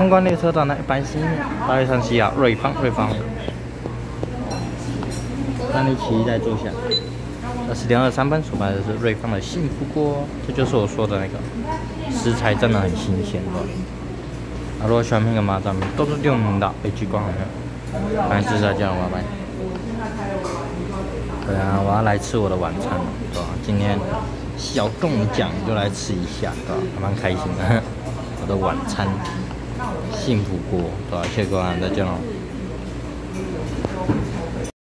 通关列车到那一班新八月三十一号，瑞芳，瑞芳。那你期待坐下。二十点二三分所买的是瑞芳的幸福锅，这就是我说的那个食材真的很新鲜的。啊，如果喜欢那个马扎米，都是六名的，被激光了。欢迎支持大家，拜拜。对啊，我要来吃我的晚餐了，对吧？今天小中奖就来吃一下，对吧？还蛮开心的。我的晚餐，幸福过，对吧？谢谢各位，再见喽。